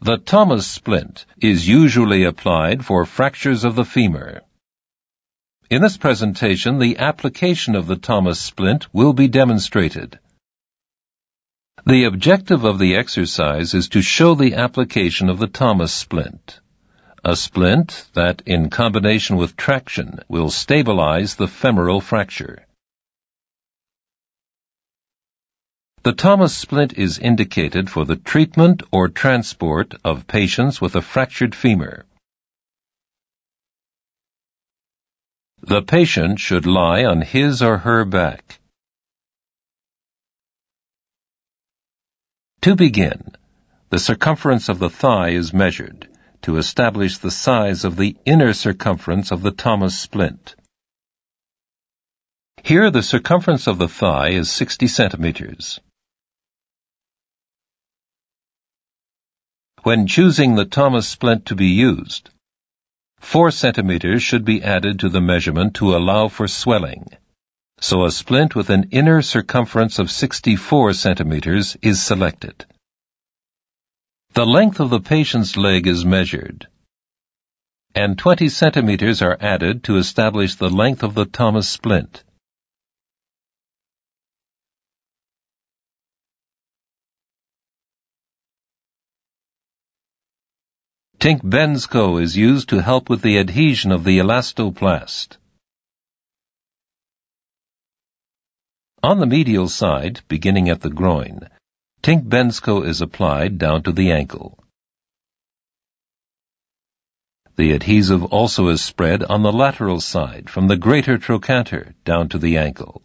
The Thomas splint is usually applied for fractures of the femur. In this presentation, the application of the Thomas splint will be demonstrated. The objective of the exercise is to show the application of the Thomas splint. A splint that, in combination with traction, will stabilize the femoral fracture. The Thomas splint is indicated for the treatment or transport of patients with a fractured femur. The patient should lie on his or her back. To begin, the circumference of the thigh is measured to establish the size of the inner circumference of the Thomas splint. Here the circumference of the thigh is 60 centimeters. When choosing the Thomas splint to be used, 4 centimeters should be added to the measurement to allow for swelling. So a splint with an inner circumference of 64 centimeters is selected. The length of the patient's leg is measured, and 20 centimeters are added to establish the length of the Thomas splint. Tinct Benz Co is used to help with the adhesion of the elastoplast. On the medial side, beginning at the groin, Tinct Benz Co is applied down to the ankle. The adhesive also is spread on the lateral side from the greater trochanter down to the ankle.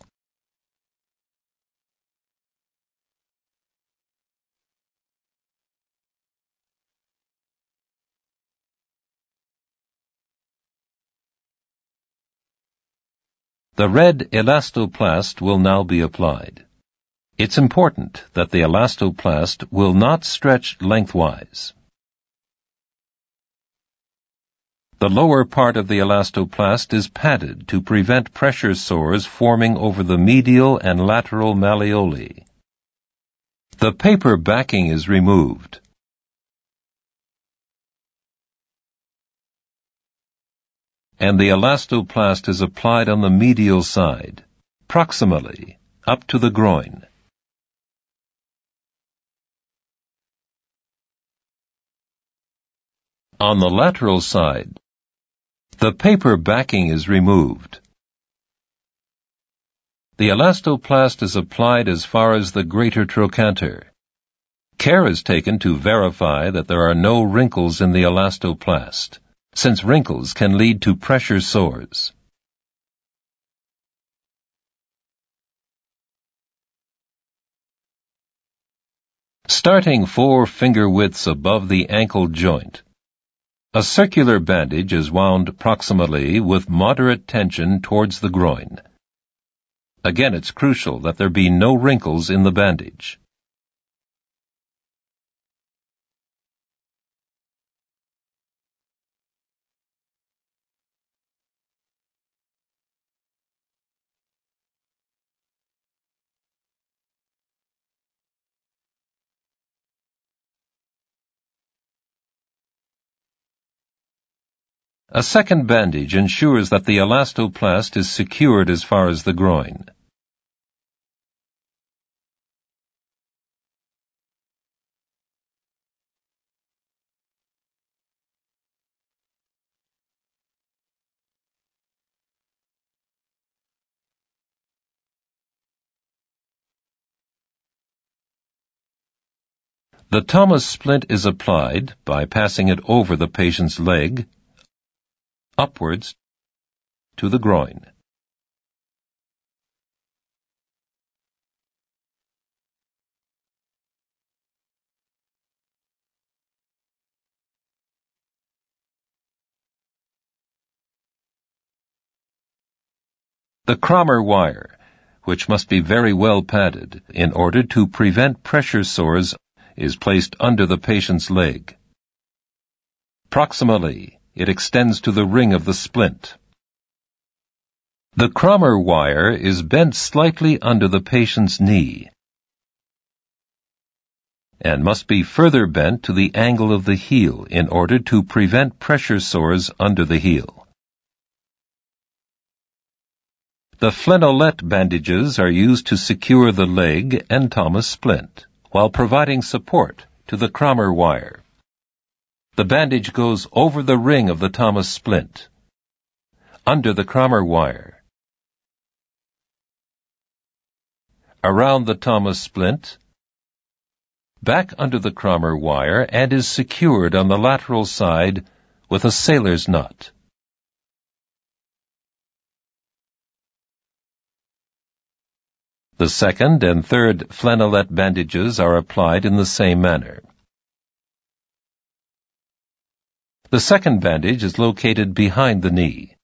The red elastoplast will now be applied. It's important that the elastoplast will not stretch lengthwise. The lower part of the elastoplast is padded to prevent pressure sores forming over the medial and lateral malleoli. The paper backing is removed. And the elastoplast is applied on the medial side, proximally, up to the groin. On the lateral side, the paper backing is removed. The elastoplast is applied as far as the greater trochanter. Care is taken to verify that there are no wrinkles in the elastoplast since wrinkles can lead to pressure sores. Starting four finger widths above the ankle joint, a circular bandage is wound proximally with moderate tension towards the groin. Again, it's crucial that there be no wrinkles in the bandage. A second bandage ensures that the elastoplast is secured as far as the groin. The Thomas splint is applied by passing it over the patient's leg upwards to the groin. The Cramer wire, which must be very well padded in order to prevent pressure sores, is placed under the patient's leg. Proximally, it extends to the ring of the splint. The Cramer wire is bent slightly under the patient's knee. and must be further bent to the angle of the heel in order to prevent pressure sores under the heel. The flannelette bandages are used to secure the leg and Thomas splint, while providing support to the Cramer wire. The bandage goes over the ring of the Thomas splint, under the Cramer wire, around the Thomas splint, back under the Cramer wire and is secured on the lateral side with a sailor's knot. The second and third flannelette bandages are applied in the same manner. The second bandage is located behind the knee.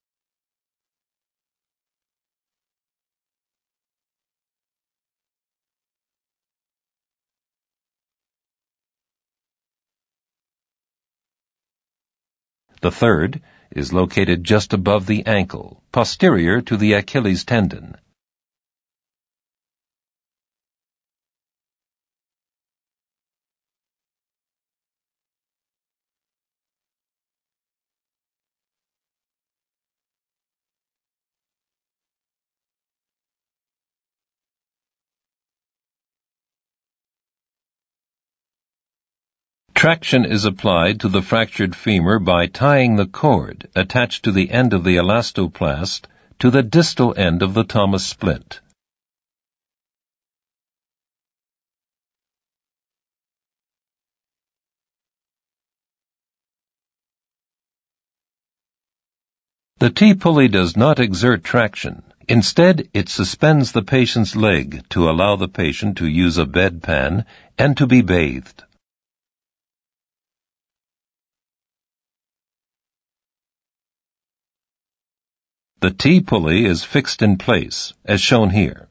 The third is located just above the ankle, posterior to the Achilles tendon. Traction is applied to the fractured femur by tying the cord attached to the end of the elastoplast to the distal end of the Thomas splint. The T-pulley does not exert traction. Instead, it suspends the patient's leg to allow the patient to use a bedpan and to be bathed. The T-pulley is fixed in place, as shown here.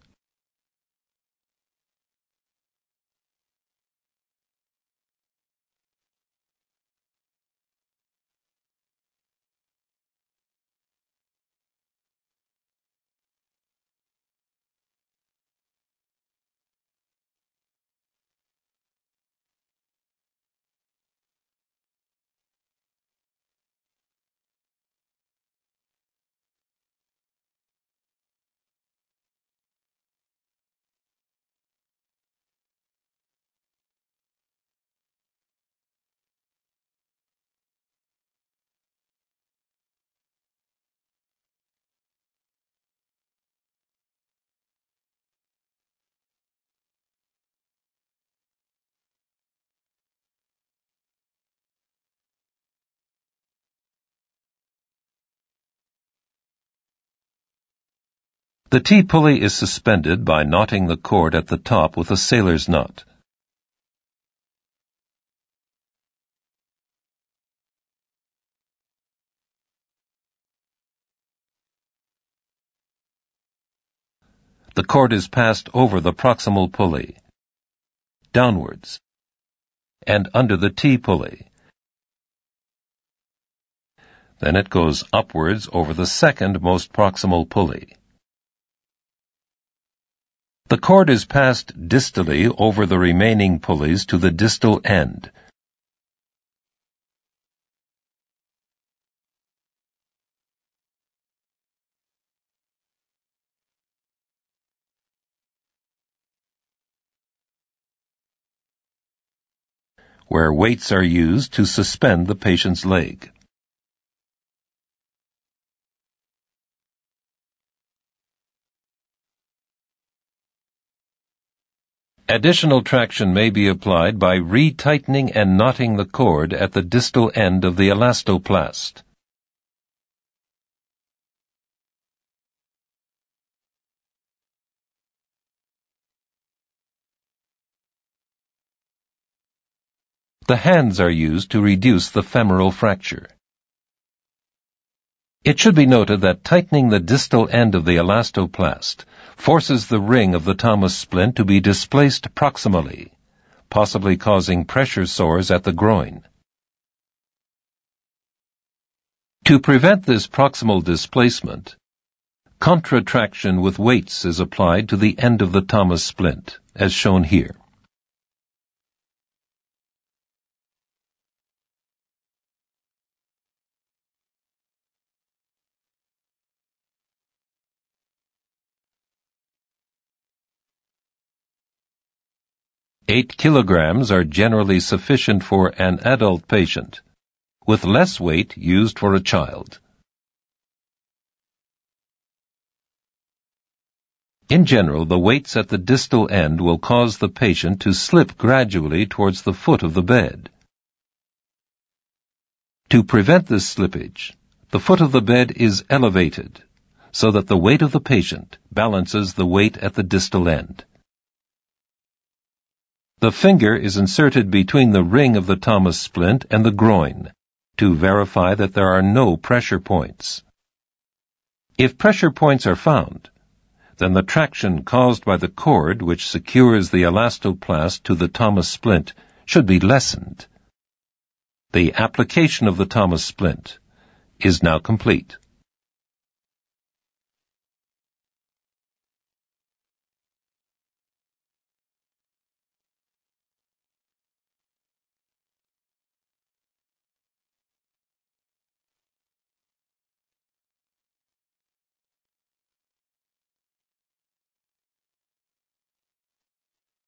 The T-pulley is suspended by knotting the cord at the top with a sailor's knot. The cord is passed over the proximal pulley, downwards, and under the T-pulley. Then it goes upwards over the second most proximal pulley. The cord is passed distally over the remaining pulleys to the distal end. where weights are used to suspend the patient's leg. Additional traction may be applied by retightening and knotting the cord at the distal end of the elastoplast. The hands are used to reduce the femoral fracture. It should be noted that tightening the distal end of the elastoplast forces the ring of the Thomas splint to be displaced proximally, possibly causing pressure sores at the groin. To prevent this proximal displacement, contratraction with weights is applied to the end of the Thomas splint, as shown here. 8 kilograms are generally sufficient for an adult patient, with less weight used for a child. In general, the weights at the distal end will cause the patient to slip gradually towards the foot of the bed. To prevent this slippage, the foot of the bed is elevated so that the weight of the patient balances the weight at the distal end. The finger is inserted between the ring of the Thomas splint and the groin to verify that there are no pressure points. If pressure points are found, then the traction caused by the cord which secures the elastoplast to the Thomas splint should be lessened. The application of the Thomas splint is now complete.